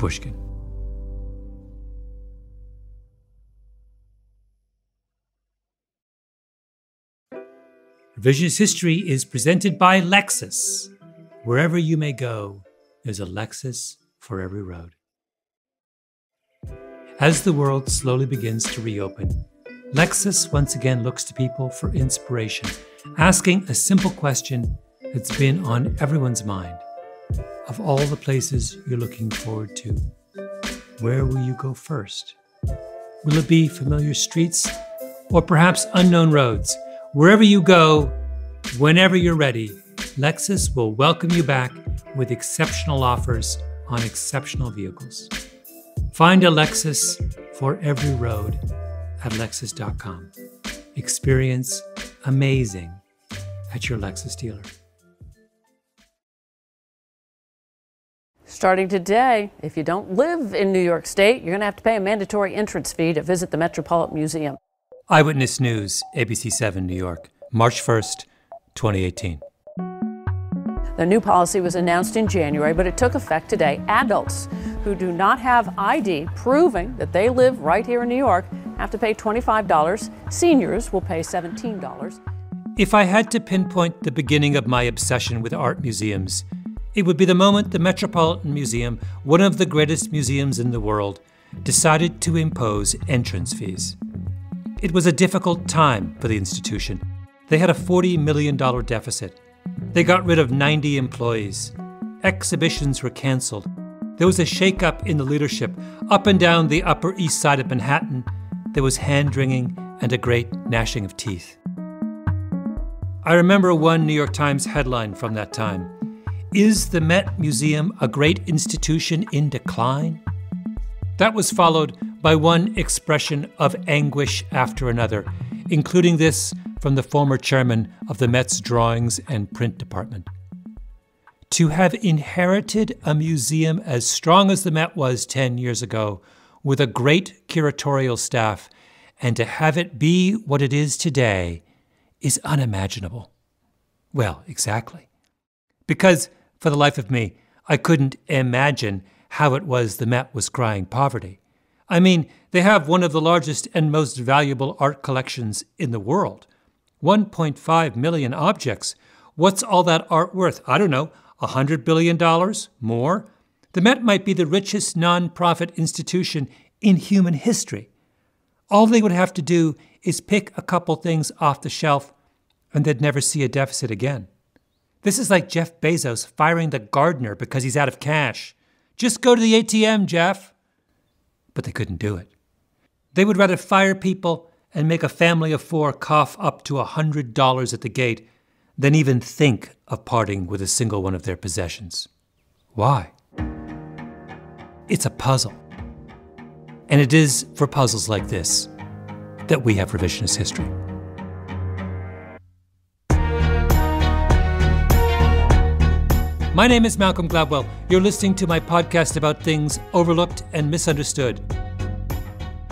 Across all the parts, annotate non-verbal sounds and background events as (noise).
Pushkin. Revisionist History is presented by Lexus. Wherever you may go, there's a Lexus for every road. As the world slowly begins to reopen, Lexus once again looks to people for inspiration, asking a simple question that's been on everyone's mind. Of all the places you're looking forward to, where will you go first? Will it be familiar streets or perhaps unknown roads? Wherever you go, whenever you're ready, Lexus will welcome you back with exceptional offers on exceptional vehicles. Find a Lexus for every road at lexus.com. Experience amazing at your Lexus dealer. Starting today, if you don't live in New York State, you're going to have to pay a mandatory entrance fee to visit the Metropolitan Museum. Eyewitness News, ABC 7, New York, March 1st, 2018. The new policy was announced in January, but it took effect today. Adults who do not have ID proving that they live right here in New York have to pay $25. Seniors will pay $17. If I had to pinpoint the beginning of my obsession with art museums, it would be the moment the Metropolitan Museum, one of the greatest museums in the world, decided to impose entrance fees. It was a difficult time for the institution. They had a $40 million deficit. They got rid of 90 employees. Exhibitions were canceled. There was a shakeup in the leadership. Up and down the Upper East Side of Manhattan, there was hand wringing and a great gnashing of teeth. I remember one New York Times headline from that time Is the Met Museum a great institution in decline? That was followed by one expression of anguish after another, including this from the former chairman of the Met's Drawings and Print Department. To have inherited a museum as strong as the Met was 10 years ago, with a great curatorial staff, and to have it be what it is today is unimaginable. Well, exactly. Because, for the life of me, I couldn't imagine how it was the Met was crying poverty. I mean, they have one of the largest and most valuable art collections in the world. 1.5 million objects. What's all that art worth? I don't know, $100 billion? More? The Met might be the richest nonprofit institution in human history. All they would have to do is pick a couple things off the shelf, and they'd never see a deficit again. This is like Jeff Bezos firing the gardener because he's out of cash. Just go to the ATM, Jeff. But they couldn't do it. They would rather fire people and make a family of four cough up to a $100 at the gate than even think of parting with a single one of their possessions. Why? It's a puzzle. And it is for puzzles like this that we have revisionist history. My name is Malcolm Gladwell. You're listening to my podcast about things overlooked and misunderstood.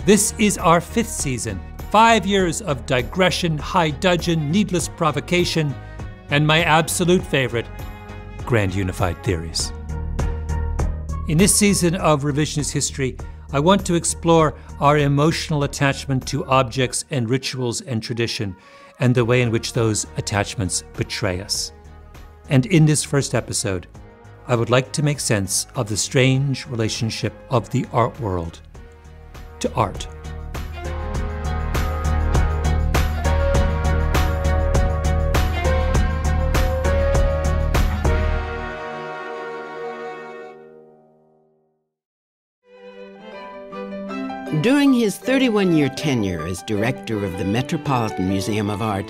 This is our fifth season five years of digression, high dudgeon, needless provocation, and my absolute favorite, grand unified theories. In this season of Revisionist History, I want to explore our emotional attachment to objects and rituals and tradition, and the way in which those attachments betray us. And in this first episode, I would like to make sense of the strange relationship of the art world to art. During his 31 year tenure as director of the Metropolitan Museum of Art,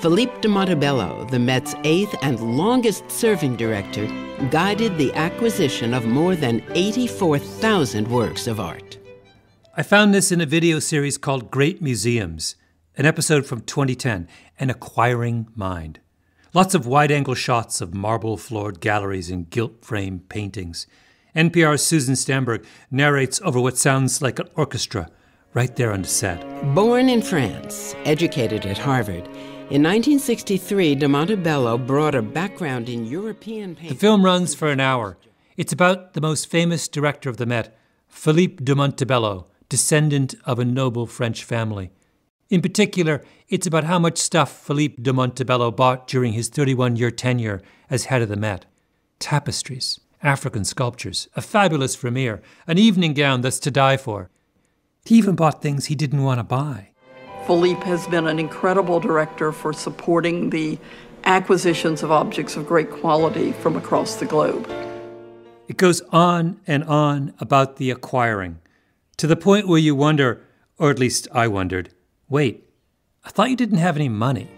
Philippe de Montebello, the Met's eighth and longest serving director, guided the acquisition of more than 84,000 works of art. I found this in a video series called Great Museums, an episode from 2010, An Acquiring Mind. Lots of wide angle shots of marble floored galleries and gilt frame paintings. NPR's Susan Stamberg narrates over what sounds like an orchestra right there on the set. Born in France, educated at Harvard, in 1963, de Montebello brought a background in European painting. The film runs for an hour. It's about the most famous director of the Met, Philippe de Montebello, descendant of a noble French family. In particular, it's about how much stuff Philippe de Montebello bought during his 31 year tenure as head of the Met tapestries, African sculptures, a fabulous Vermeer, an evening gown that's to die for. He even bought things he didn't want to buy. Philippe has been an incredible director for supporting the acquisitions of objects of great quality from across the globe. It goes on and on about the acquiring, to the point where you wonder, or at least I wondered, wait, I thought you didn't have any money.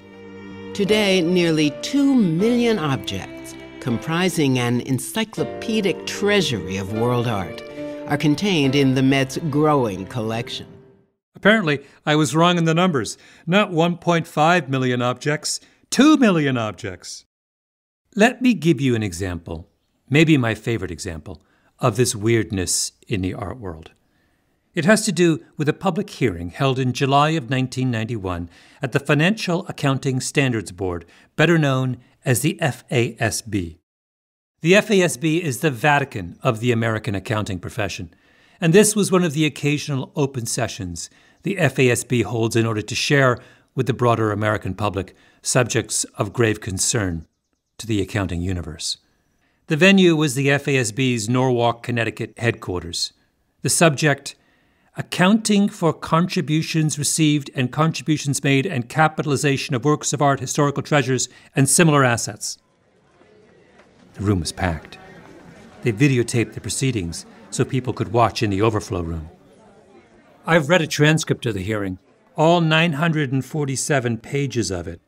Today, nearly 2 million objects, comprising an encyclopedic treasury of world art, are contained in the Met's growing collection. Apparently, I was wrong in the numbers. Not 1.5 million objects, 2 million objects. Let me give you an example, maybe my favorite example, of this weirdness in the art world. It has to do with a public hearing held in July of 1991 at the Financial Accounting Standards Board, better known as the FASB. The FASB is the Vatican of the American accounting profession, and this was one of the occasional open sessions the FASB holds in order to share with the broader American public subjects of grave concern to the accounting universe. The venue was the FASB's Norwalk, Connecticut headquarters. The subject, accounting for contributions received and contributions made and capitalization of works of art, historical treasures, and similar assets. The room was packed. They videotaped the proceedings so people could watch in the overflow room. I've read a transcript of the hearing, all 947 pages of it,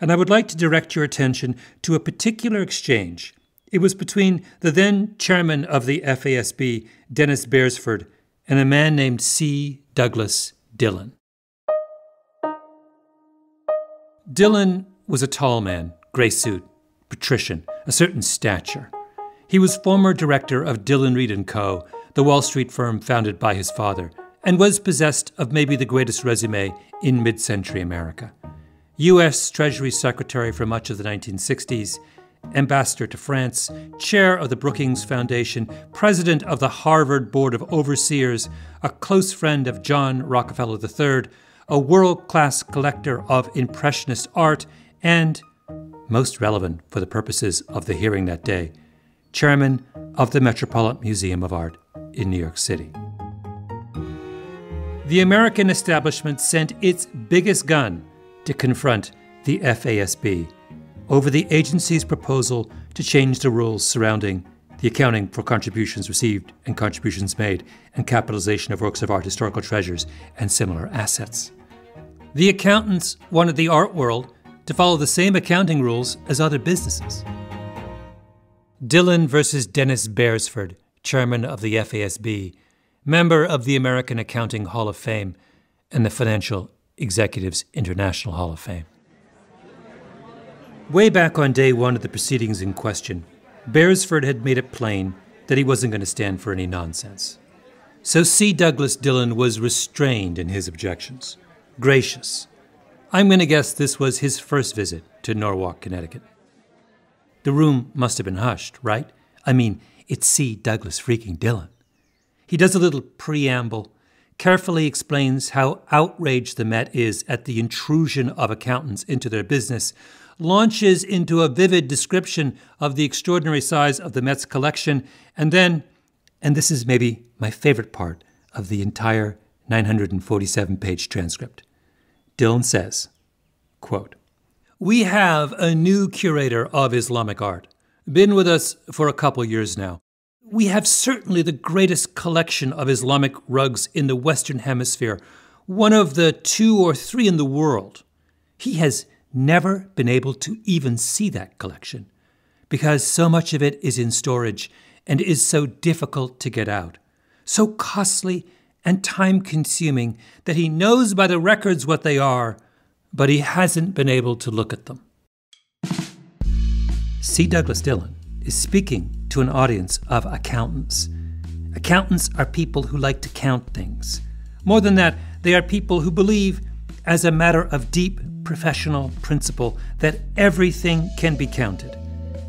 and I would like to direct your attention to a particular exchange. It was between the then chairman of the FASB, Dennis Beresford, and a man named C. Douglas Dillon. Dillon was a tall man, gray suit, patrician, a certain stature. He was former director of Dillon Read & Co., the Wall Street firm founded by his father, and was possessed of maybe the greatest resume in mid-century America. U.S. Treasury Secretary for much of the 1960s, ambassador to France, chair of the Brookings Foundation, president of the Harvard Board of Overseers, a close friend of John Rockefeller III, a world class collector of Impressionist art, and, most relevant for the purposes of the hearing that day, chairman of the Metropolitan Museum of Art in New York City. The American establishment sent its biggest gun to confront the FASB over the agency's proposal to change the rules surrounding the accounting for contributions received and contributions made and capitalization of works of art, historical treasures, and similar assets. The accountants wanted the art world to follow the same accounting rules as other businesses. Dillon versus Dennis Beresford, chairman of the FASB, member of the American Accounting Hall of Fame and the Financial Executives International Hall of Fame. Way back on day one of the proceedings in question, Beresford had made it plain that he wasn't going to stand for any nonsense. So C. Douglas Dillon was restrained in his objections, gracious. I'm going to guess this was his first visit to Norwalk, Connecticut. The room must have been hushed, right? I mean, it's C. Douglas freaking Dillon. He does a little preamble, carefully explains how outraged the Met is at the intrusion of accountants into their business, launches into a vivid description of the extraordinary size of the Met's collection, and then, and this is maybe my favorite part of the entire 947 page transcript, Dillon says, quote, we have a new curator of Islamic art, been with us for a couple years now. We have certainly the greatest collection of Islamic rugs in the Western Hemisphere, one of the two or three in the world. He has never been able to even see that collection because so much of it is in storage and is so difficult to get out, so costly and time consuming that he knows by the records what they are, but he hasn't been able to look at them. C. Douglas Dillon is speaking to an audience of accountants. Accountants are people who like to count things. More than that, they are people who believe, as a matter of deep professional principle, that everything can be counted.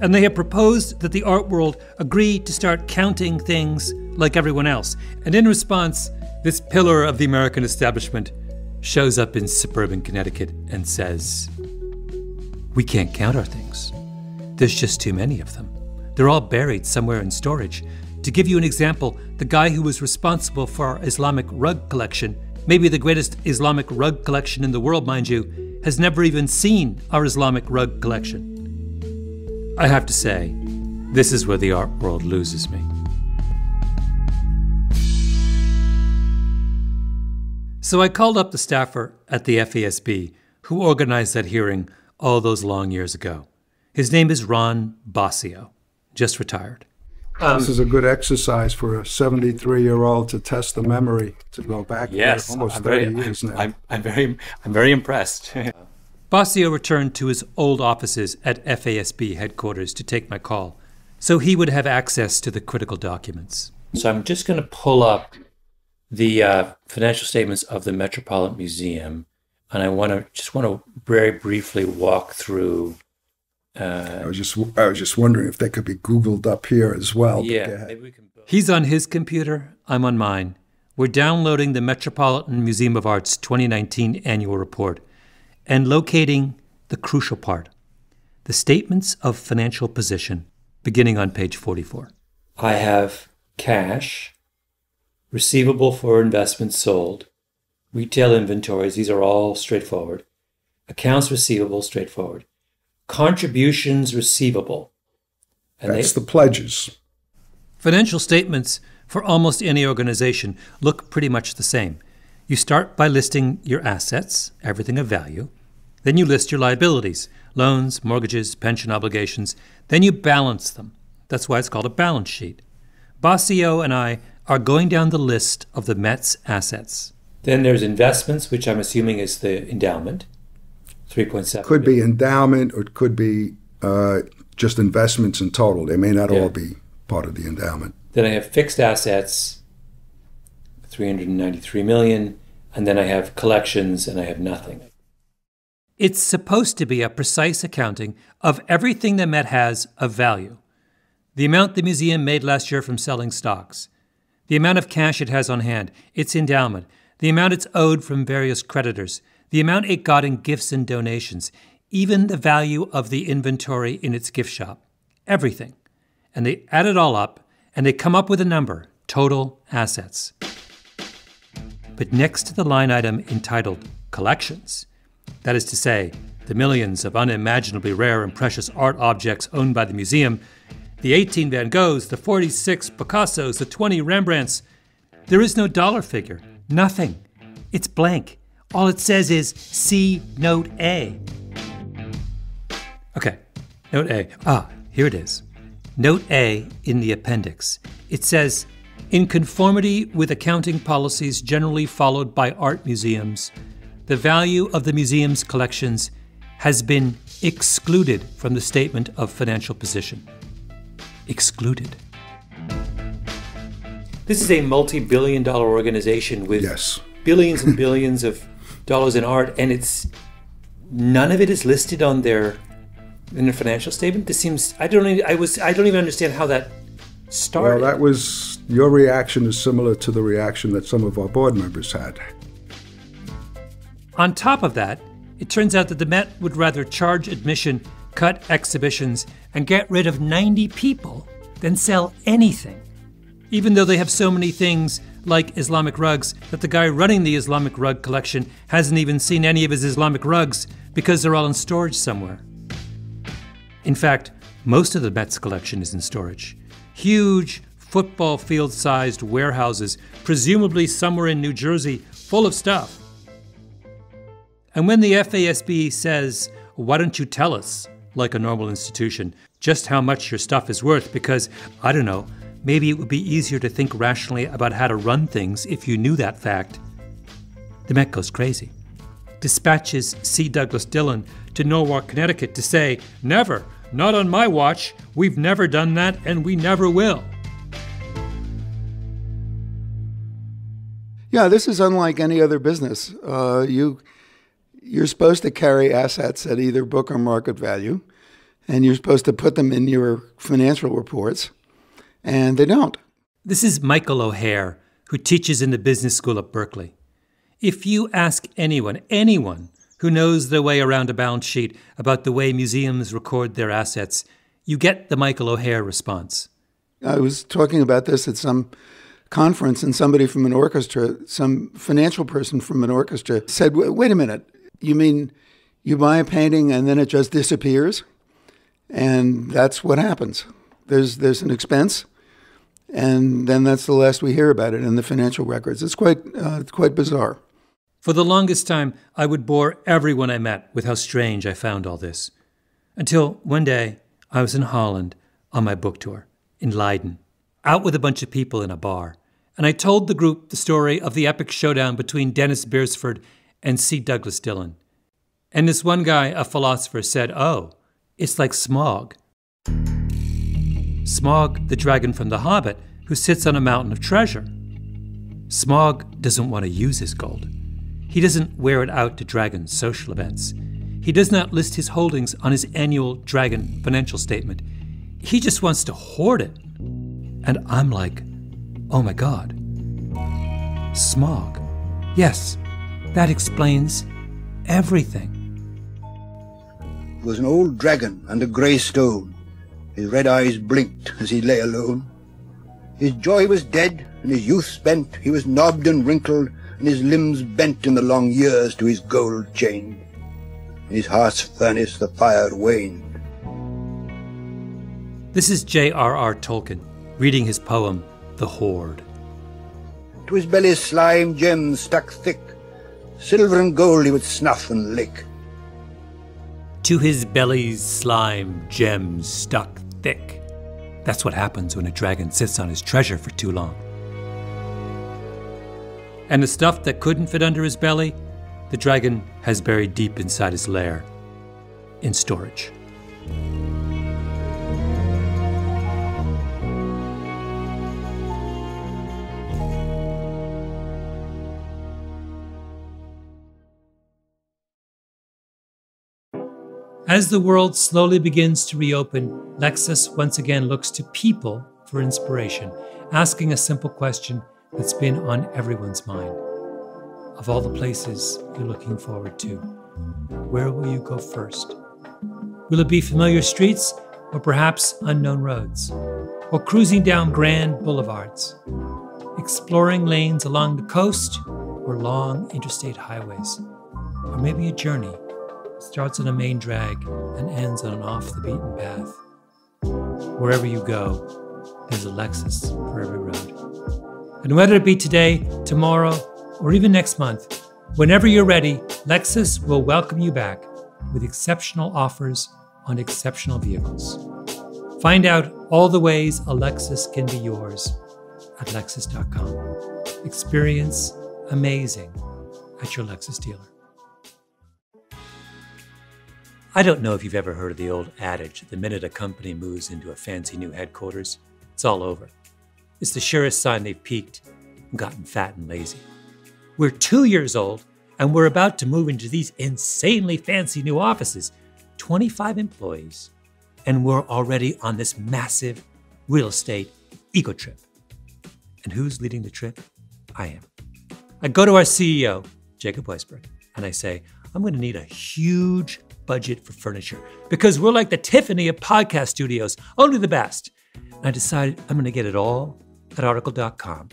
and they have proposed that the art world agree to start counting things like everyone else. And in response, this pillar of the American establishment shows up in suburban Connecticut and says, We can't count our things. There's just too many of them. They're all buried somewhere in storage. To give you an example, the guy who was responsible for our Islamic rug collection, maybe the greatest Islamic rug collection in the world, mind you, has never even seen our Islamic rug collection. I have to say, this is where the art world loses me. So I called up the staffer at the FASB who organized that hearing all those long years ago. His name is Ron Bosio, just retired. Um, this is a good exercise for a 73 year old to test the memory to go back yes, almost I'm 30 very, years now. I'm, I'm, very, I'm very impressed. (laughs) Bosio returned to his old offices at FASB headquarters to take my call, so he would have access to the critical documents. So I'm just going to pull up the uh, financial statements of the Metropolitan Museum, and I want to just want to very briefly walk through. Uh, I was just I was just wondering if they could be Googled up here as well. Yeah, maybe we can. He's on his computer. I'm on mine. We're downloading the Metropolitan Museum of Art's 2019 annual report and locating the crucial part the statements of financial position, beginning on page 44. I have cash, receivable for investments sold, retail inventories, these are all straightforward, accounts receivable, straightforward, contributions receivable. And That's they, the pledges. Financial statements for almost any organization look pretty much the same. You start by listing your assets, everything of value. Then you list your liabilities loans, mortgages, pension obligations. Then you balance them. That's why it's called a balance sheet. Bosio and I are going down the list of the Met's assets. Then there's investments, which I'm assuming is the endowment, 3.7. Could be endowment or it could be uh, just investments in total. They may not yeah. all be part of the endowment. Then I have fixed assets, 393 million, and then I have collections and I have nothing. It's supposed to be a precise accounting of everything the Met has of value. The amount the museum made last year from selling stocks, the amount of cash it has on hand, its endowment, the amount it's owed from various creditors, the amount it got in gifts and donations, even the value of the inventory in its gift shop. Everything. And they add it all up and they come up with a number total assets. But next to the line item entitled Collections, that is to say, the millions of unimaginably rare and precious art objects owned by the museum, the 18 Van Goghs, the 46 Picassos, the 20 Rembrandts. There is no dollar figure, nothing. It's blank. All it says is C Note A. Okay, Note A. Ah, here it is. Note A in the appendix. It says, in conformity with accounting policies generally followed by art museums, the value of the museum's collections has been excluded from the statement of financial position. Excluded. This is a multi billion dollar organization with yes. billions and billions of dollars in art, and it's none of it is listed on their in their financial statement. This seems I don't I was I don't even understand how that started. Well, that was your reaction is similar to the reaction that some of our board members had. On top of that, it turns out that the Met would rather charge admission, cut exhibitions, and get rid of 90 people than sell anything. Even though they have so many things like Islamic rugs that the guy running the Islamic rug collection hasn't even seen any of his Islamic rugs because they're all in storage somewhere. In fact, most of the Met's collection is in storage. Huge, football field sized warehouses, presumably somewhere in New Jersey, full of stuff. And when the FASB says, why don't you tell us, like a normal institution, just how much your stuff is worth? Because, I don't know, maybe it would be easier to think rationally about how to run things if you knew that fact. The Met goes crazy. Dispatches C. Douglas Dillon to Norwalk, Connecticut to say, Never, not on my watch. We've never done that, and we never will. Yeah, this is unlike any other business. Uh, you you're supposed to carry assets at either book or market value, and you're supposed to put them in your financial reports, and they don't. This is Michael O'Hare, who teaches in the business school at Berkeley. If you ask anyone, anyone who knows their way around a balance sheet about the way museums record their assets, you get the Michael O'Hare response. I was talking about this at some conference, and somebody from an orchestra, some financial person from an orchestra, said, Wait a minute, you mean you buy a painting and then it just disappears? And that's what happens. There's, there's an expense, and then that's the last we hear about it in the financial records. It's quite, uh, quite bizarre. For the longest time, I would bore everyone I met with how strange I found all this. Until one day, I was in Holland on my book tour in Leiden, out with a bunch of people in a bar, and I told the group the story of the epic showdown between Dennis Beresford and C. Douglas Dillon. And this one guy, a philosopher, said, Oh, it's like Smaug. Smaug, the dragon from The Hobbit, who sits on a mountain of treasure. Smaug doesn't want to use his gold. He doesn't wear it out to dragon social events. He does not list his holdings on his annual dragon financial statement. He just wants to hoard it. And I'm like, oh my God. Smaug. Yes, that explains everything. It was an old dragon and a grey stone. His red eyes blinked as he lay alone. His joy was dead, and his youth spent. He was knobbed and wrinkled, and his limbs bent in the long years to his gold chain. In his heart's furnace the fire waned. This is J.R.R. Tolkien reading his poem, The Hoard. To his belly's slime gems stuck thick, silver and gold he would snuff and lick. To his belly's slime gems stuck thick. That's what happens when a dragon sits on his treasure for too long. And the stuff that couldn't fit under his belly, the dragon has buried deep inside his lair in storage. As the world slowly begins to reopen, Lexus once again looks to people for inspiration, asking a simple question that's been on everyone's mind. Of all the places you're looking forward to, where will you go first? Will it be familiar streets or perhaps unknown roads? Or cruising down grand boulevards? Exploring lanes along the coast or long interstate highways? Or maybe a journey starts on a main drag and ends on an off the beaten path. Wherever you go, there's a Lexus for every road. And whether it be today, tomorrow, or even next month, whenever you're ready, Lexus will welcome you back with exceptional offers on exceptional vehicles. Find out all the ways a Lexus can be yours at Lexus.com. Experience amazing at your Lexus dealer. I don't know if you've ever heard of the old adage the minute a company moves into a fancy new headquarters, it's all over. It's the surest sign they've peaked and gotten fat and lazy. We're two years old and we're about to move into these insanely fancy new offices 25 employees, and we're already on this massive real estate ego trip. And who's leading the trip? I am. I go to our CEO, Jacob Weisberg, and I say, I'm going to need a huge budget for furniture because we're like the Tiffany of podcast studios, only the best. And I decided I'm going to get it all at article.com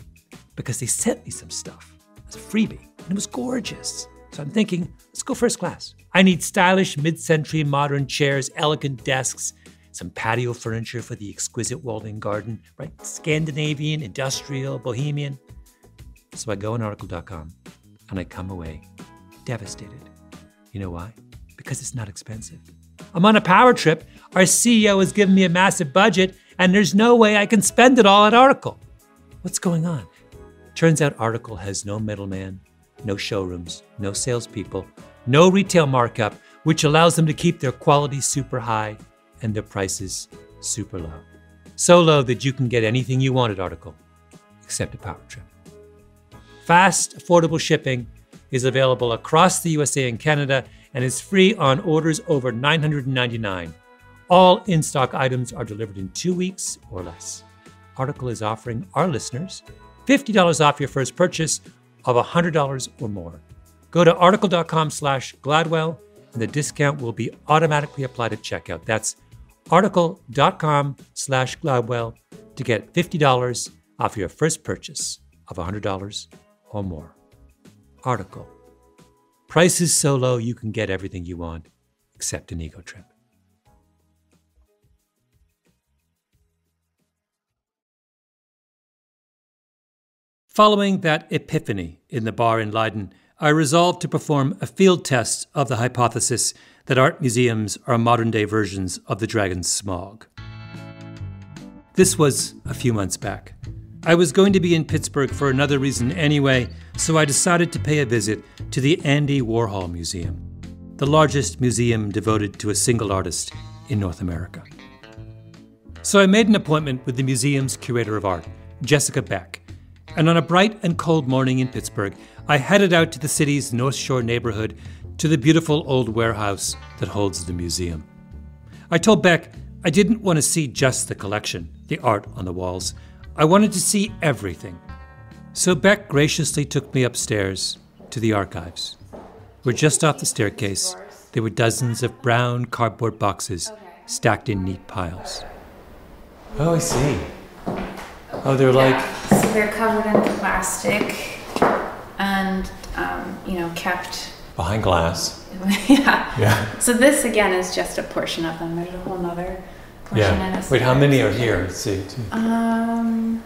because they sent me some stuff as a freebie and it was gorgeous. So I'm thinking, let's go first class. I need stylish mid century modern chairs, elegant desks, some patio furniture for the exquisite Walden garden, right? Scandinavian, industrial, bohemian. So I go on article.com and I come away devastated. You know why? Because it's not expensive. I'm on a power trip. Our CEO has given me a massive budget, and there's no way I can spend it all at Article. What's going on? Turns out Article has no middleman, no showrooms, no salespeople, no retail markup, which allows them to keep their quality super high and their prices super low. So low that you can get anything you want at Article, except a power trip. Fast, affordable shipping is available across the USA and Canada and is free on orders over 999. All in stock items are delivered in two weeks or less. Article is offering our listeners $50 off your first purchase of $100 or more. Go to article.com slash Gladwell and the discount will be automatically applied at checkout. That's article.com slash Gladwell to get $50 off your first purchase of $100 or more. Article. Prices so low you can get everything you want except an ego trip. Following that epiphany in the bar in Leiden, I resolved to perform a field test of the hypothesis that art museums are modern day versions of the dragon's Smaug. This was a few months back. I was going to be in Pittsburgh for another reason anyway, so I decided to pay a visit to the Andy Warhol Museum, the largest museum devoted to a single artist in North America. So I made an appointment with the museum's curator of art, Jessica Beck, and on a bright and cold morning in Pittsburgh, I headed out to the city's North Shore neighborhood to the beautiful old warehouse that holds the museum. I told Beck I didn't want to see just the collection, the art on the walls. I wanted to see everything. So Beck graciously took me upstairs to the archives, where just off the staircase there were dozens of brown cardboard boxes stacked in neat piles. Oh, I see. Oh, they're like So they're covered in plastic and, um, you know, kept. behind glass. (laughs) yeah. Yeah. So this again is just a portion of them. There's a whole in Yeah. a Wait, how many are here? Let's see. Um,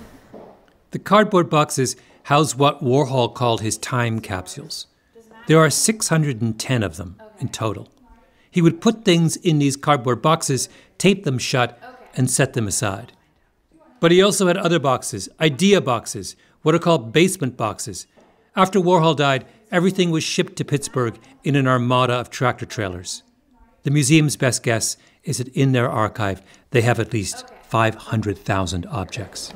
The cardboard boxes house what Warhol called his time capsules. There are 610 of them in total. He would put things in these cardboard boxes, tape them shut, and set them aside. But he also had other boxes, idea boxes, what are called basement boxes. After Warhol died, everything was shipped to Pittsburgh in an armada of tractor trailers. The museum's best guess is that in their archive, they have at least 500,000 objects.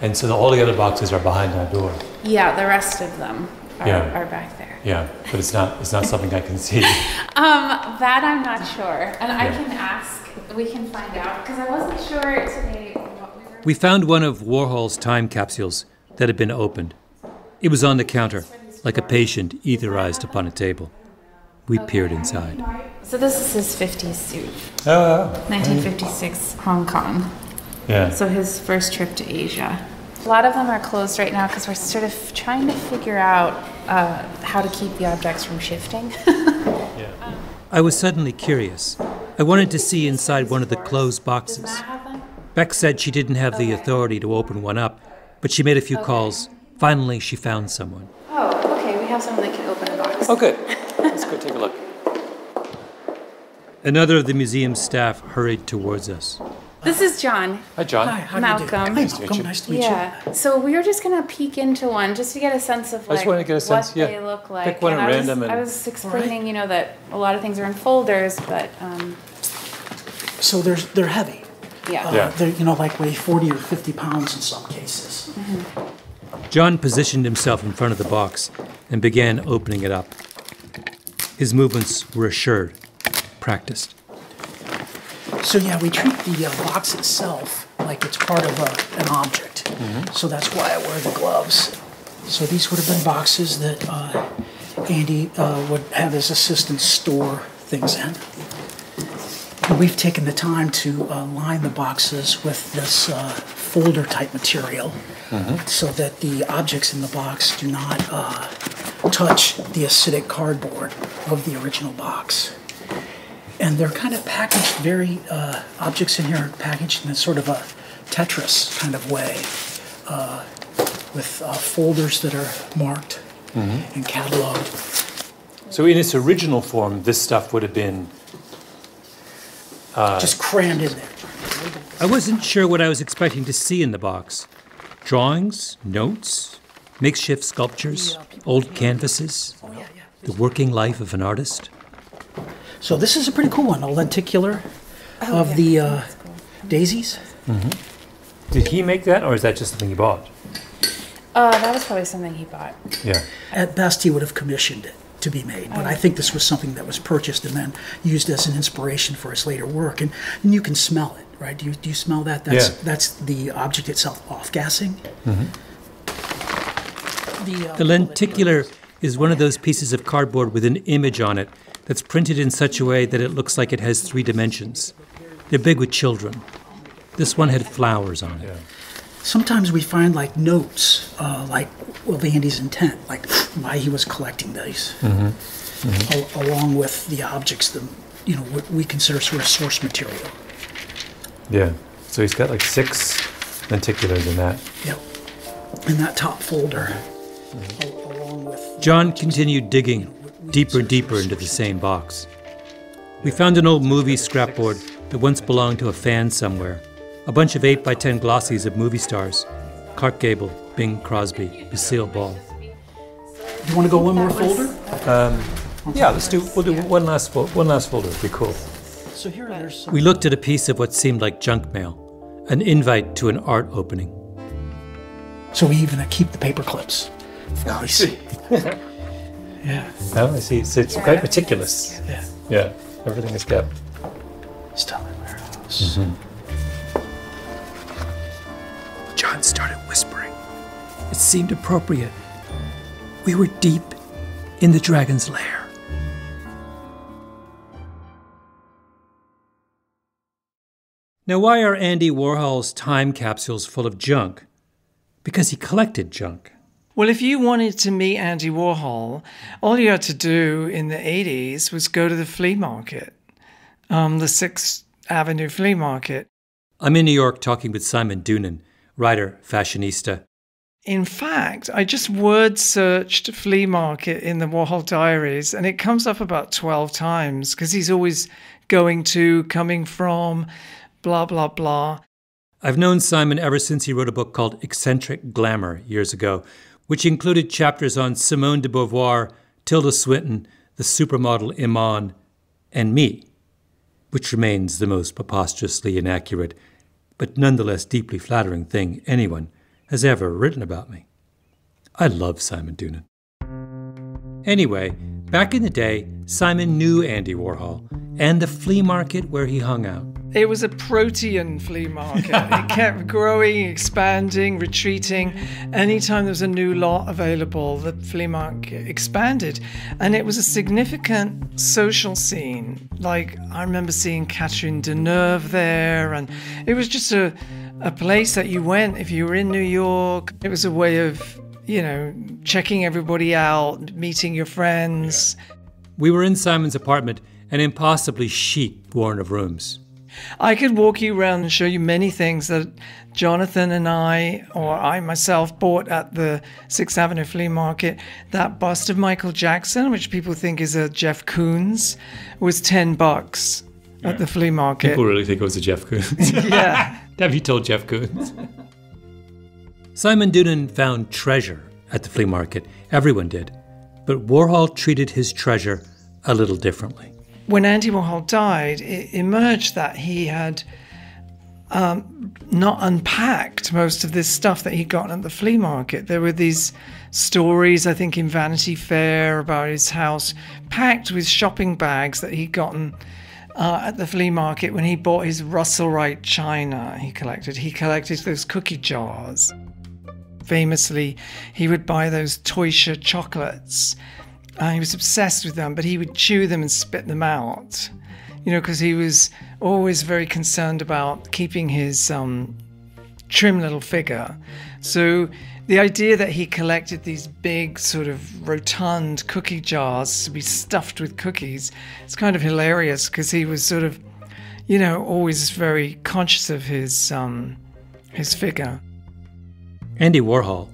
And so the, all the other boxes are behind that door. yeah, the rest of them are, Yeah. are back there. Yeah, but it's not it's not something I can see. (laughs) (laughs) Um, that I'm not sure. And I can ask, we can find out, because I wasn't sure today what we were. We found one of Warhol's time capsules that had been opened. It was on the counter, like a patient etherized upon a table. We peered inside. So this is his 50s suit, Oh, 1956 Hong Kong. yeah. So his first trip to Asia. A lot of them are closed right now because we're sort of trying to figure out uh, how to keep the objects from shifting. yeah. (laughs) I was suddenly curious. I wanted to see inside one of the closed boxes. Beck said she didn't have the authority to open one up, but she made a few calls. Finally, she found someone. oh, okay. We have someone that can open a box. Oh, good. (laughs) Let's go take a look. Another of the museum staff hurried towards us. This is John. Hi, John. Hi, Malcolm. Nice to meet you. Nice to meet you. Yeah. So we were just gonna peek into one just to get a sense of I like just wanted to get a sense, what yeah. they look like. Pick one and at I random was, and- I was explaining, you know, that a lot of things are in folders, but um, So there's, they're heavy. yeah. Uh, Yeah. They're, you know, like weigh 40 or 50 pounds in some cases. John positioned himself in front of the box and began opening it up. His movements were assured, practiced. So yeah, we treat the uh, box itself like it's part of a, an object. So that's why I wear the gloves. So these would have been boxes that uh, Andy uh, would have his assistants store things in. And we've taken the time to uh, line the boxes with this uh, folder type material so that the objects in the box do not uh, touch the acidic cardboard of the original box. And they're kind of packaged very uh, objects in here are packaged in a sort of a tetris kind of way uh, with uh, folders that are marked and cataloged. So, in its original form, this stuff would have been. just crammed in there. I wasn't sure what I was expecting to see in the box. Drawings, notes, makeshift sculptures, old canvases, the working life of an artist. so this is a pretty cool one a lenticular of the uh, daisies Did he make that, or is that just something he bought? Uh, that was probably something he bought. Yeah. at best he would have commissioned it to be made. But I think this was something that was purchased and then used as an inspiration for his later work. And, and you can smell it, right? Do you, do you smell that? That's, Yeah. that's the object itself off gassing. The, uh, The lenticular is one of those pieces of cardboard with an image on it that's printed in such a way that it looks like it has three dimensions. They're big with children. This one had flowers on it. sometimes we find like notes, uh, like of Andy's intent, like why he was collecting these, al- along with the objects, the you know what we consider sort of source material. Yeah. So he's got like six lenticulars in that. Yep. In that top folder, al- along with John continued digging deeper and deeper into the same box. We found an old movie scrapboard that once belonged to a fan somewhere. A bunch of 8 by 10 glossies of movie stars Clark Gable, Bing Crosby, Lucille Ball. Do You want to go one more folder? Um, yeah, let's do. We'll do one last fo- one last folder. It'd be cool. So here there's We looked at a piece of what seemed like junk mail, an invite to an art opening. so we even keep the paper clips. Oh, nice. (laughs) yeah. Oh, I see. So it's quite meticulous. Yeah. Yeah, everything is kept. Stanley Warehouse. Mm-hmm. John started whispering. It seemed appropriate. We were deep in the dragon's lair. Now, why are Andy Warhol's time capsules full of junk? Because he collected junk. Well, if you wanted to meet Andy Warhol, all you had to do in the 80s was go to the flea market, um, the Sixth Avenue flea market. I'm in New York talking with Simon Doonan, writer, fashionista. In fact, I just word searched flea market in the Warhol diaries, and it comes up about 12 times because he's always going to, coming from, blah, blah, blah. I've known Simon ever since he wrote a book called Eccentric Glamour years ago, which included chapters on Simone de Beauvoir, Tilda Swinton, the supermodel Iman, and me, which remains the most preposterously inaccurate, but nonetheless deeply flattering thing anyone has ever written about me. I love Simon Doonan. Anyway, back in the day, Simon knew Andy Warhol and the flea market where he hung out. It was a protean flea market. it (laughs) kept growing, expanding, retreating. Anytime there was a new lot available, the flea market expanded. And it was a significant social scene. Like, I remember seeing Catherine Deneuve there, and it was just a, a place that you went if you were in New York. It was a way of, you know, checking everybody out, meeting your friends. We were in Simon's apartment, an impossibly chic warren of rooms. I could walk you around and show you many things that Jonathan and I, or I myself, bought at the Sixth Avenue Flea Market. That bust of Michael Jackson, which people think is a Jeff Koons, was 10 bucks at the flea market. People really think it was a Jeff Koons. (laughs) yeah. (laughs) Have you told Jeff Koons? Simon Doonan found treasure at the flea market. Everyone did. But Warhol treated his treasure a little differently. When Andy Warhol died, it emerged that he had um, not unpacked most of this stuff that he'd gotten at the flea market. There were these stories, I think, in Vanity Fair about his house packed with shopping bags that he'd gotten uh, at the flea market when he bought his Russel Wright china he collected. He collected those cookie jars. Famously, he would buy those Teuscher chocolates. Uh, he was obsessed with them, but he would chew them and spit them out. You know, because he was always very concerned about keeping his um, trim little figure. So the idea that he collected these big, sort of rotund cookie jars to be stuffed with cookies, it's kind of hilarious because he was sort of, you know, always very conscious of his um, his figure. Andy Warhol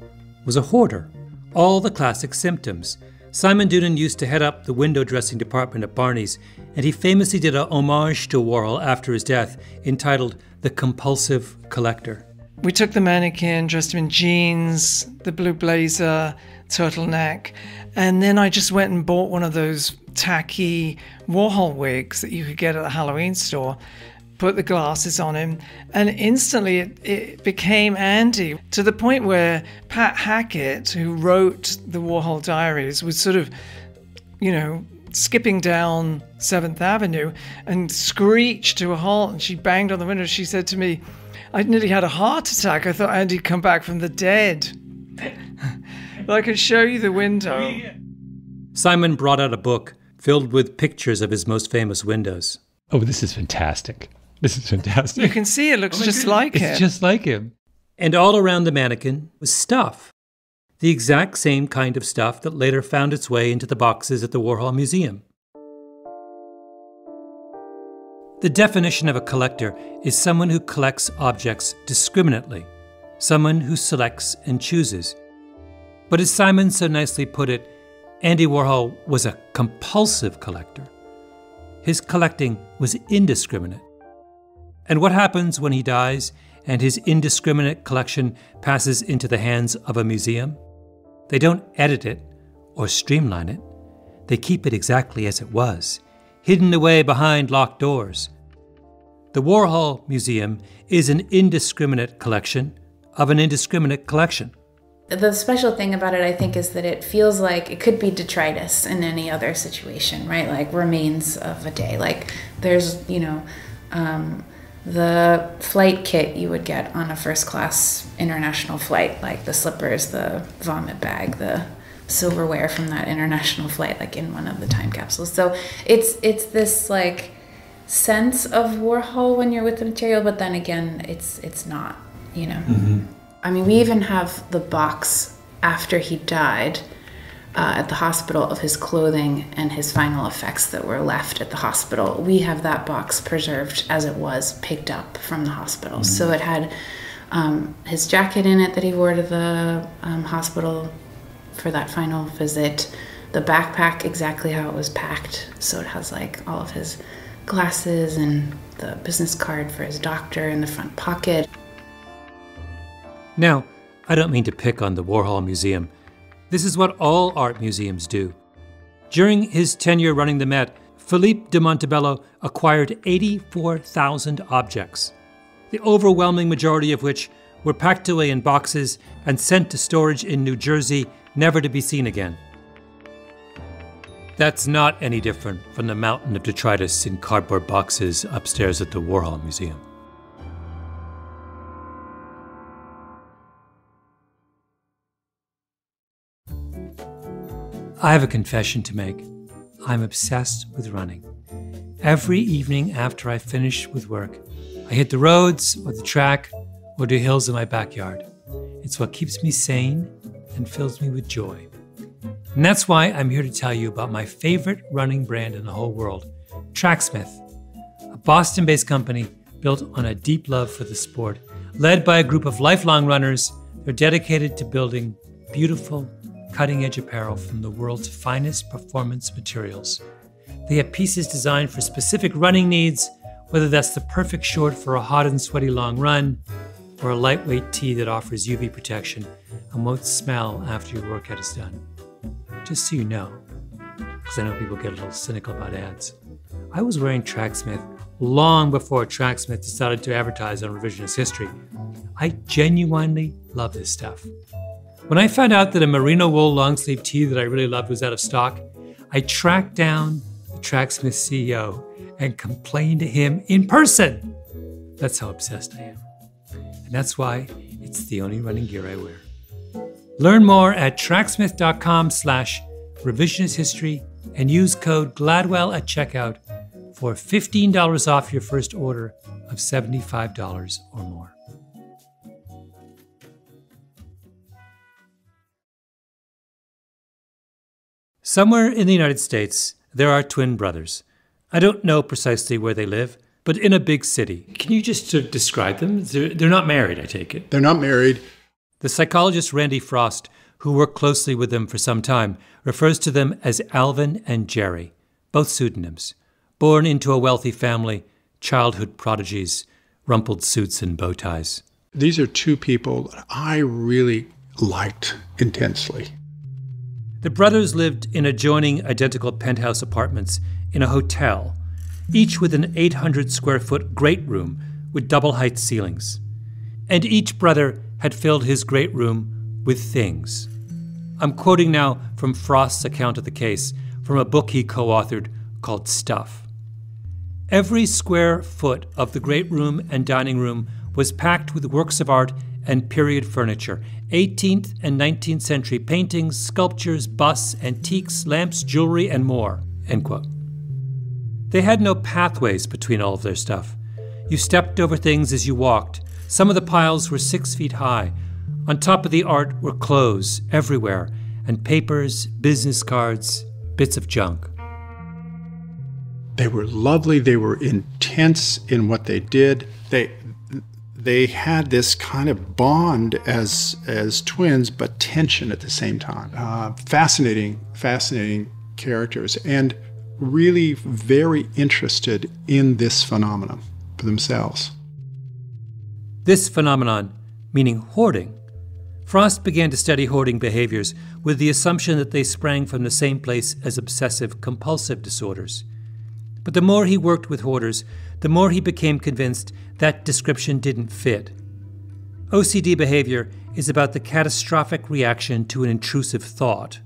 was a hoarder, all the classic symptoms. Simon Doonan used to head up the window dressing department at Barney's, and he famously did a homage to Warhol after his death entitled The Compulsive Collector. We took the mannequin, dressed him in jeans, the blue blazer, turtleneck, and then I just went and bought one of those tacky Warhol wigs that you could get at the Halloween store, put the glasses on him, and instantly it, it became Andy to the point where Pat Hackett, who wrote the Warhol Diaries, was sort of you know, skipping down Seventh Avenue and screeched to a halt. And she banged on the window. She said to me, I nearly had a heart attack. I thought Andy'd come back from the dead. (laughs) but I could show you the window. Simon brought out a book filled with pictures of his most famous windows. Oh, this is fantastic. This is fantastic. You can see it looks oh just like it's him. It's just like him. And all around the mannequin was stuff. The exact same kind of stuff that later found its way into the boxes at the Warhol Museum. The definition of a collector is someone who collects objects discriminately, someone who selects and chooses. But as Simon so nicely put it, Andy Warhol was a compulsive collector. His collecting was indiscriminate. And what happens when he dies and his indiscriminate collection passes into the hands of a museum? They don't edit it or streamline it, they keep it exactly as it was hidden away behind locked doors. The Warhol Museum is an indiscriminate collection of an indiscriminate collection. The special thing about it, I think, is that it feels like it could be detritus in any other situation, right? Like remains of a day. Like there's, you know, um, the flight kit you would get on a first class international flight, like the slippers, the vomit bag, the silverware from that international flight like in one of the time capsules so it's it's this like sense of warhol when you're with the material but then again it's it's not you know mm-hmm. i mean we even have the box after he died uh, at the hospital of his clothing and his final effects that were left at the hospital we have that box preserved as it was picked up from the hospital mm-hmm. so it had um, his jacket in it that he wore to the um, hospital for that final visit. The backpack, exactly how it was packed. So it has like all of his glasses and the business card for his doctor in the front pocket. Now, I don't mean to pick on the Warhol Museum. This is what all art museums do. During his tenure running the Met, Philippe de Montebello acquired 84,000 objects, the overwhelming majority of which were packed away in boxes and sent to storage in New Jersey never to be seen again. That's not any different from the mountain of detritus in cardboard boxes upstairs at the Warhol Museum. I have a confession to make. I'm obsessed with running. Every evening after I finish with work, I hit the roads or the track or the hills in my backyard. It's what keeps me sane and fills me with joy. And that's why I'm here to tell you about my favorite running brand in the whole world, Tracksmith, a Boston based company built on a deep love for the sport. Led by a group of lifelong runners, they're dedicated to building beautiful, cutting edge apparel from the world's finest performance materials. They have pieces designed for specific running needs, whether that's the perfect short for a hot and sweaty long run, or a lightweight tee that offers UV protection and won't smell after your workout is done. Just so you know, because I know people get a little cynical about ads. I was wearing Tracksmith long before Tracksmith decided to advertise on revisionist history. I genuinely love this stuff. When I found out that a merino wool long sleeve tee that I really loved was out of stock, I tracked down the Tracksmith CEO and complained to him in person. That's how obsessed I am. And that's why it's the only running gear I wear. Learn more at tracksmith.com slash revisionist history and use code GLADWELL at checkout for $15 off your first order of $75 or more. Somewhere in the United States, there are twin brothers. I don't know precisely where they live, but in a big city. Can you just sort of describe them? They're, they're not married, I take it. They're not married. The psychologist Randy Frost, who worked closely with them for some time, refers to them as Alvin and Jerry, both pseudonyms. Born into a wealthy family, childhood prodigies, rumpled suits and bow ties. These are two people that I really liked intensely. The brothers lived in adjoining identical penthouse apartments in a hotel, each with an 800 square foot great room with double height ceilings. And each brother had filled his great room with things. I'm quoting now from Frost's account of the case. from a book he co authored called Stuff. Every square foot of the great room and dining room was packed with works of art and period furniture 18th and 19th century paintings, sculptures, busts, antiques, lamps, jewelry, and more. They had no pathways between all of their stuff. You stepped over things as you walked. Some of the piles were six feet high. On top of the art were clothes everywhere, and papers, business cards, bits of junk. They were lovely. They were intense in what they did. They they had this kind of bond as as twins, but tension at the same time. Uh, fascinating, fascinating characters, and really very interested in this phenomenon for themselves. This phenomenon, meaning hoarding, Frost began to study hoarding behaviors with the assumption that they sprang from the same place as obsessive compulsive disorders. But the more he worked with hoarders, the more he became convinced that description didn't fit. OCD behavior is about the catastrophic reaction to an intrusive thought.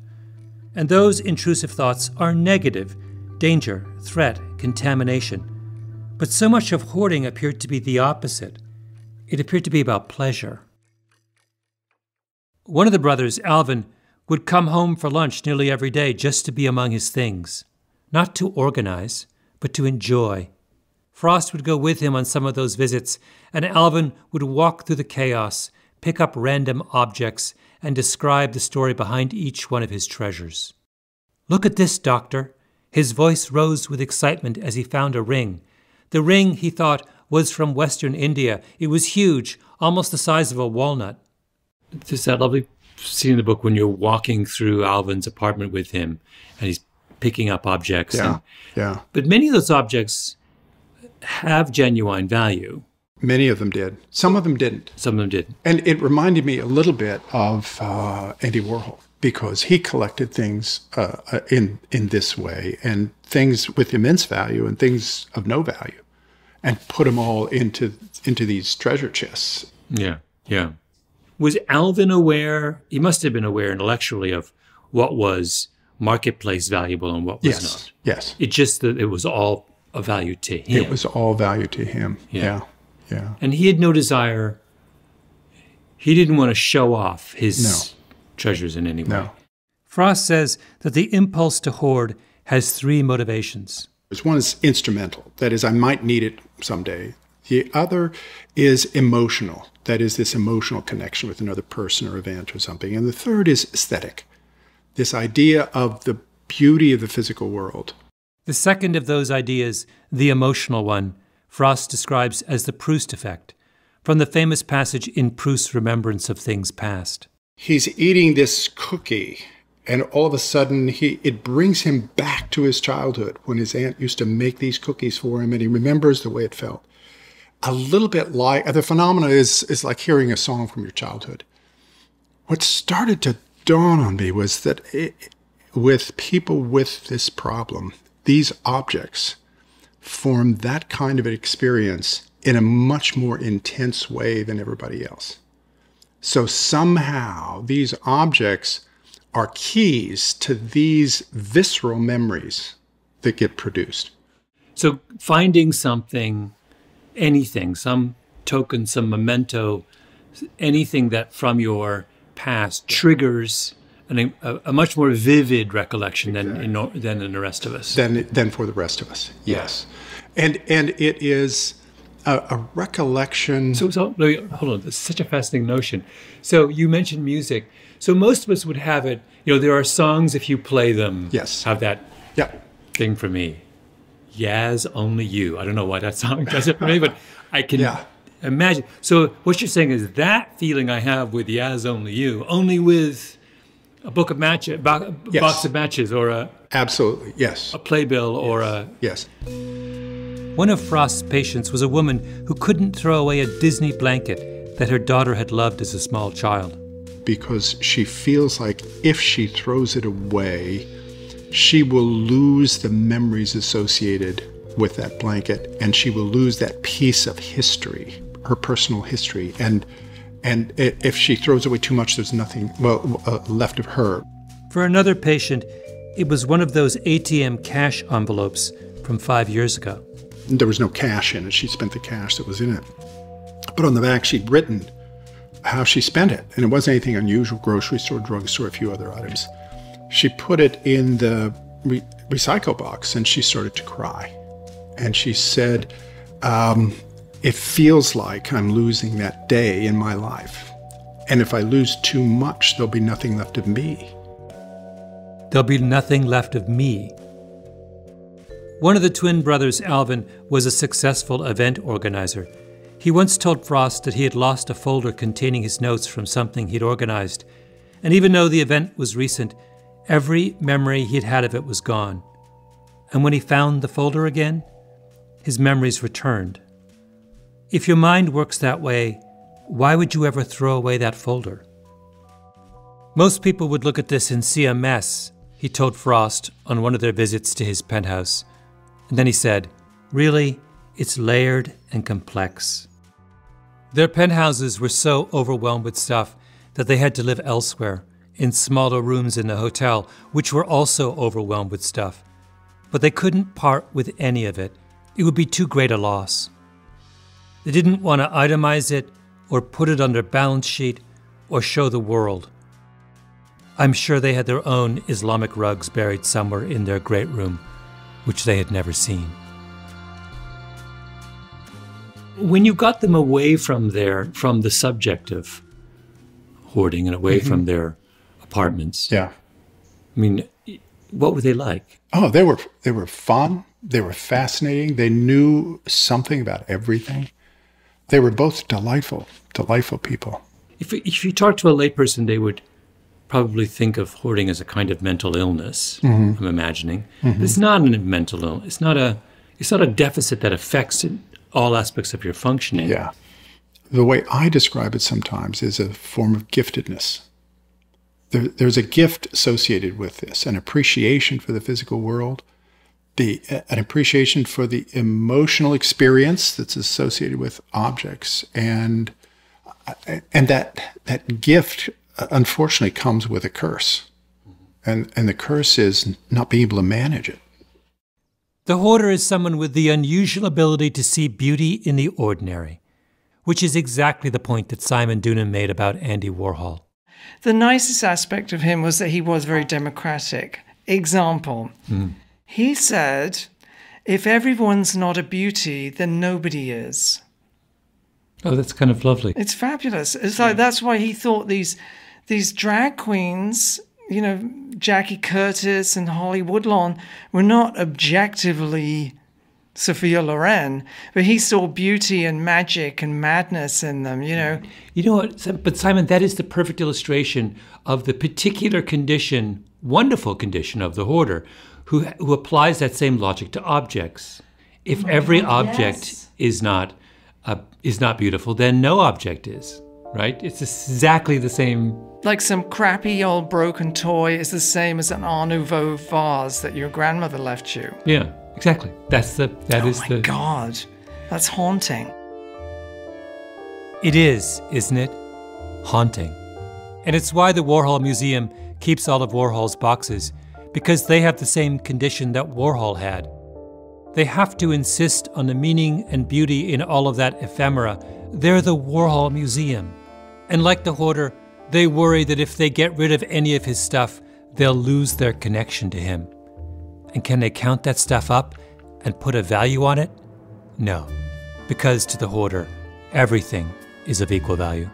And those intrusive thoughts are negative danger, threat, contamination. But so much of hoarding appeared to be the opposite. It appeared to be about pleasure. One of the brothers, Alvin, would come home for lunch nearly every day just to be among his things, not to organize, but to enjoy. Frost would go with him on some of those visits, and Alvin would walk through the chaos, pick up random objects, and describe the story behind each one of his treasures. Look at this, Doctor. His voice rose with excitement as he found a ring. The ring, he thought, was from Western India. It was huge, almost the size of a walnut. There's that lovely scene in the book when you're walking through Alvin's apartment with him and he's picking up objects. Yeah. and- Yeah. but many of those objects have genuine value. Many of them did. Some of them didn't. Some of them didn't. And it reminded me a little bit of uh, Andy Warhol because he collected things uh, uh, in in this way and things with immense value and things of no value, and put them all into into these treasure chests. Yeah. Yeah. Was Alvin aware? He must have been aware intellectually of what was marketplace valuable and what was Yes. not. Yes. It just that it was all of value to him. It was all value to him. Yeah. Yeah. Yeah. and he had no desire. He didn't want to show off his treasures in any way. No. Frost says that the impulse to hoard has three motivations. One is instrumental, that is, I might need it someday. The other is emotional, that is, this emotional connection with another person or event or something. And the third is aesthetic, this idea of the beauty of the physical world. The second of those ideas, the emotional one, Frost describes as the Proust effect, from the famous passage in Proust's Remembrance of Things Past. He's eating this cookie, and all of a sudden, he it brings him back to his childhood when his aunt used to make these cookies for him, and he remembers the way it felt. A little bit like the phenomena is is like hearing a song from your childhood. What started to dawn on me was that it, with people with this problem, these objects form that kind of an experience in a much more intense way than everybody else. So somehow these objects are keys to these visceral memories that get produced. So finding something, anything, some token, some memento, anything that from your past triggers an, a, a much more vivid recollection than in, than in the rest of us. Than, than for the rest of us, yes. And, and it is a, a recollection. So, so hold on. This is such a fascinating notion. So you mentioned music. So most of us would have it. You know, there are songs if you play them. Yes. Have that. Yeah. Thing for me. Yaz only you. I don't know why that (laughs) song does it for me, but I can Yeah. imagine. So what you're saying is that feeling I have with Yaz only you, only with a book of matches, bo- Yes. box of matches, or a Absolutely, yes. a playbill, or a Yes. one of Frost's patients was a woman who couldn't throw away a Disney blanket that her daughter had loved as a small child. Because she feels like if she throws it away, she will lose the memories associated with that blanket and she will lose that piece of history, her personal history. And and if she throws away too much, there's nothing well uh, left of her. For another patient, It was one of those ATM cash envelopes from five years ago. There was no cash in it. She spent the cash that was in it. But on the back, she'd written how she spent it. And it wasn't anything unusual grocery store, drugstore, a few other items. She put it in the re- recycle box and she started to cry. And she said, um, It feels like I'm losing that day in my life. And if I lose too much, there'll be nothing left of me. There'll be nothing left of me. One of the twin brothers, Alvin, was a successful event organizer. He once told Frost that he had lost a folder containing his notes from something he'd organized, and even though the event was recent, every memory he'd had of it was gone. And when he found the folder again, his memories returned. If your mind works that way, why would you ever throw away that folder? Most people would look at this and see a mess, he told Frost on one of their visits to his penthouse. And then he said, Really, it's layered and complex. Their penthouses were so overwhelmed with stuff that they had to live elsewhere, in smaller rooms in the hotel, which were also overwhelmed with stuff. But they couldn't part with any of it. It would be too great a loss. They didn't want to itemize it or put it on their balance sheet or show the world. I'm sure they had their own Islamic rugs buried somewhere in their great room, which they had never seen. When you got them away from their from the subject of hoarding and away Mhm. from their apartments, Yeah. I mean, what were they like? Oh, they were they were fun. They were fascinating. They knew something about everything. They were both delightful, delightful people. If, if you talk to a layperson, they would probably think of hoarding as a kind of mental illness. Mhm. I'm imagining Mhm. It's not a mental illness. It's not a. It's not a deficit that affects all aspects of your functioning. Yeah. The way I describe it sometimes is a form of giftedness. There, there's a gift associated with this, an appreciation for the physical world, the an appreciation for the emotional experience that's associated with objects, and and that that gift uh, unfortunately comes with a curse, and and the curse is not being able to manage it. The hoarder is someone with the unusual ability to see beauty in the ordinary, which is exactly the point that Simon Doonan made about Andy Warhol. The nicest aspect of him was that he was very democratic. Example, he said, if everyone's not a beauty, then nobody is. Oh, that's kind of lovely. It's fabulous. It's like that's why he thought these these drag queens, you know, Jackie Curtis and Holly Woodlawn, were not objectively Sophia Loren, but he saw beauty and magic and madness in them, you know. You know what? But Simon, that is the perfect illustration of the particular condition, wonderful condition of the hoarder, who who applies that same logic to objects. If Oh every God, object yes. is not uh, is not beautiful, then no object is. Right? It's exactly the same. Like some crappy old broken toy is the same as an Art Nouveau vase that your grandmother left you. Yeah, exactly. That's the that oh is my the. God, that's haunting. It is, isn't it? Haunting. And it's why the Warhol Museum keeps all of Warhol's boxes, because they have the same condition that Warhol had. They have to insist on the meaning and beauty in all of that ephemera. They're the Warhol Museum. And like the hoarder, they worry that if they get rid of any of his stuff, they'll lose their connection to him. And can they count that stuff up and put a value on it? No, because to the hoarder, everything is of equal value.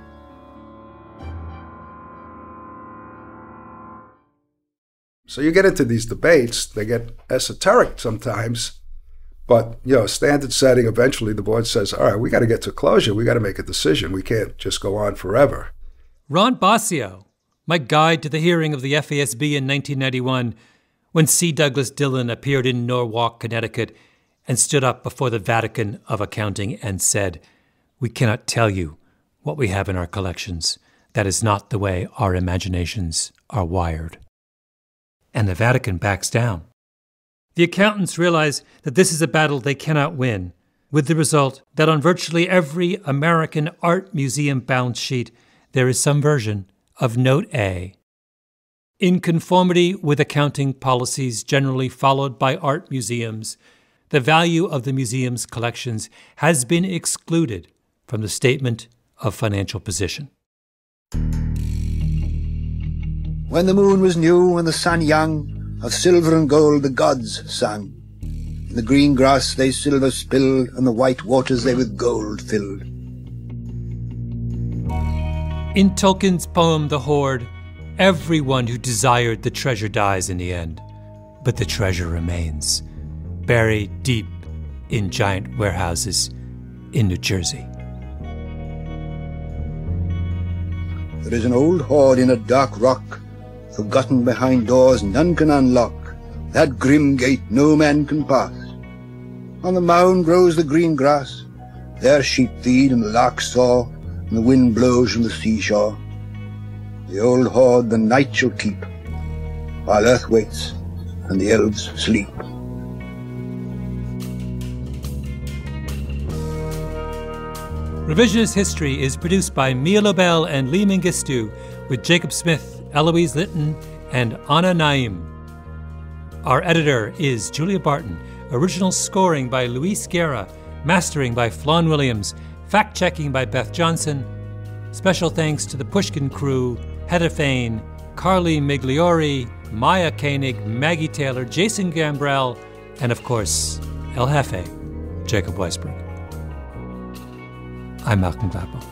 So you get into these debates, they get esoteric sometimes, but you know, standard setting, eventually the board says, all right, we got to get to closure. We got to make a decision. We can't just go on forever. Ron Basio, my guide to the hearing of the FASB in 1991, when C. Douglas Dillon appeared in Norwalk, Connecticut, and stood up before the Vatican of Accounting and said, We cannot tell you what we have in our collections. That is not the way our imaginations are wired. And the Vatican backs down. The accountants realize that this is a battle they cannot win, with the result that on virtually every American art museum balance sheet, there is some version of Note A. In conformity with accounting policies generally followed by art museums, the value of the museum's collections has been excluded from the statement of financial position. When the moon was new and the sun young, of silver and gold the gods sung. In the green grass they silver spilled, and the white waters they with gold filled. In Tolkien's poem The Hoard, everyone who desired the treasure dies in the end, but the treasure remains, buried deep in giant warehouses in New Jersey. There is an old hoard in a dark rock, forgotten behind doors none can unlock. That grim gate no man can pass. On the mound grows the green grass. There sheep feed and the larks soar, and the wind blows from the seashore. The old hoard the night shall keep, while earth waits and the elves sleep. Revisionist History is produced by Mia Lobel and Lee Mengistu, with Jacob Smith, Eloise Lynton, and Anna Naim. Our editor is Julia Barton. Original scoring by Luis Guerra, mastering by Flawn Williams, fact checking by Beth Johnson. Special thanks to the Pushkin crew, Heather Fain, Carly Migliori, Maya Koenig, Maggie Taylor, Jason Gambrell, and of course, El Jefe, Jacob Weisberg. I'm Malcolm Gladwell.